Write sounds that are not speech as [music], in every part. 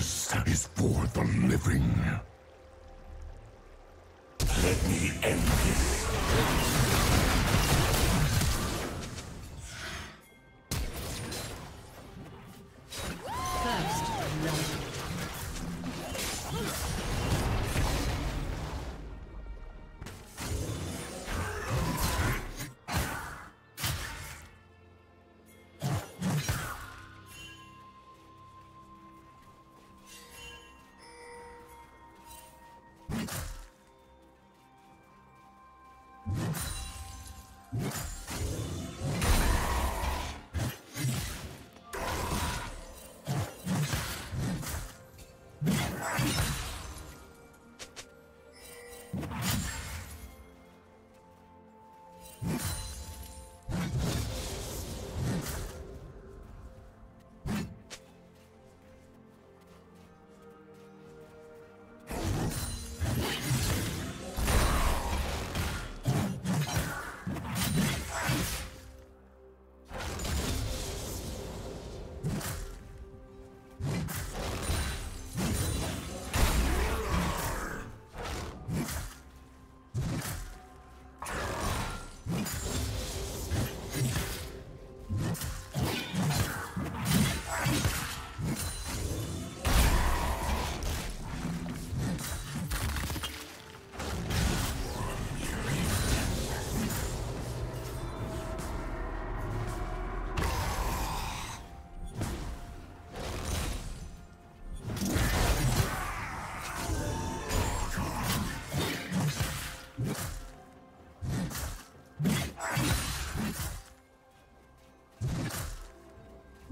Darkness is for the living. Let me end this.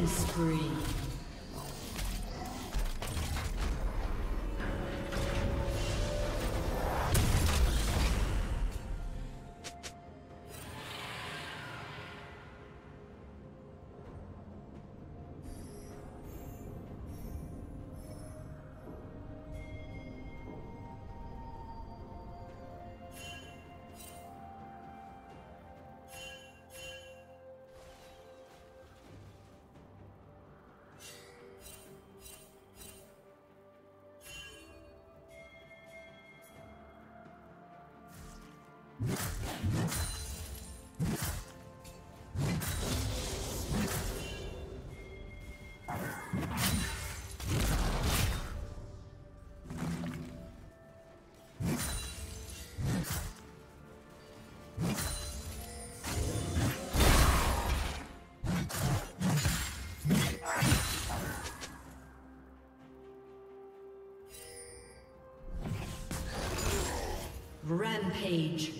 Killing spree. Rampage.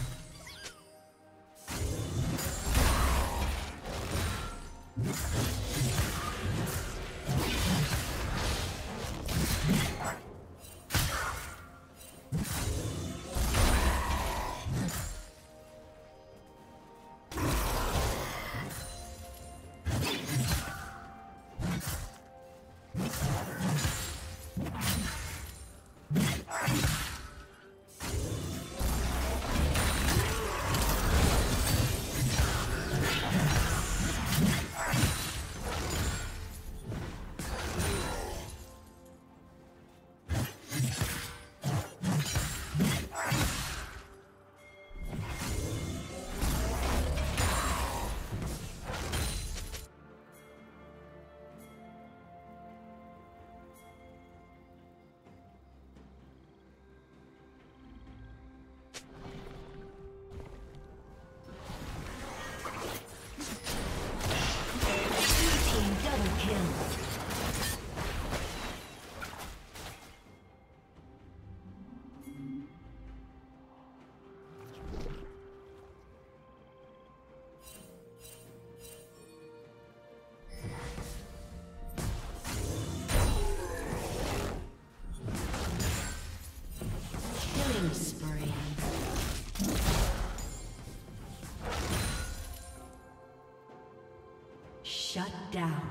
Down.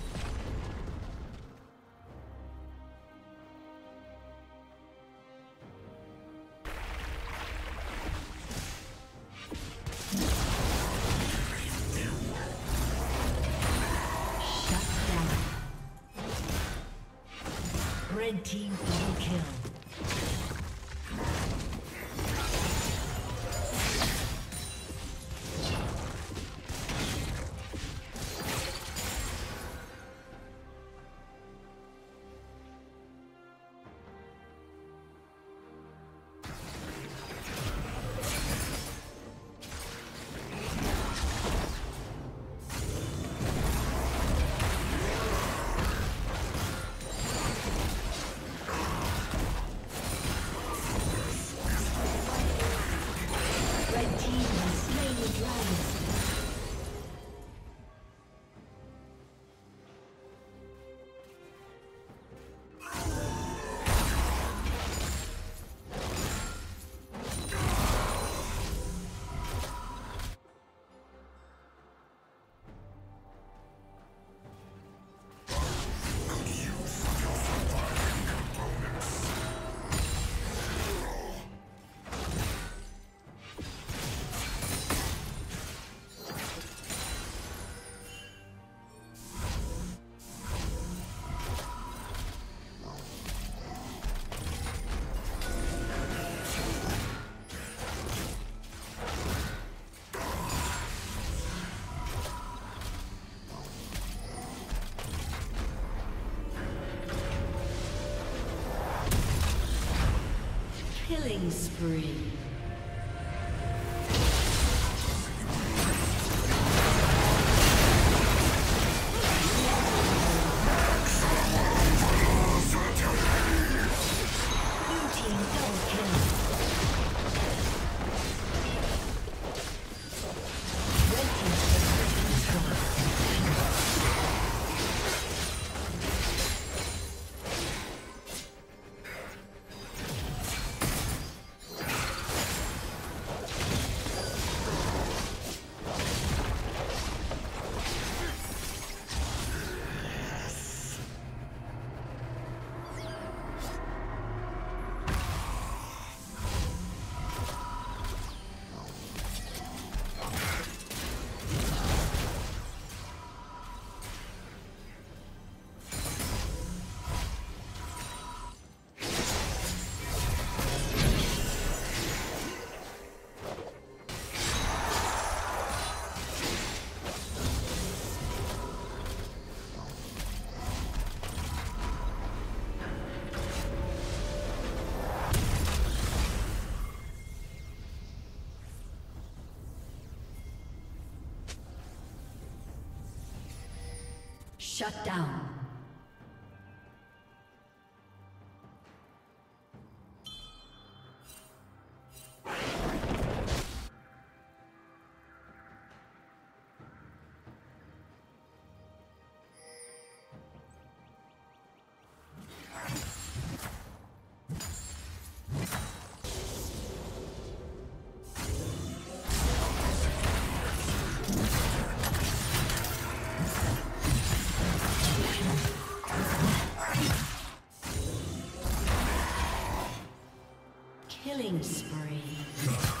Red Team Killing spree. Shut down. Killing spree. [laughs]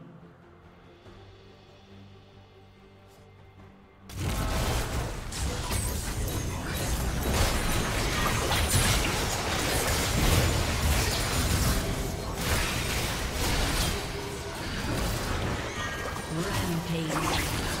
Rampage.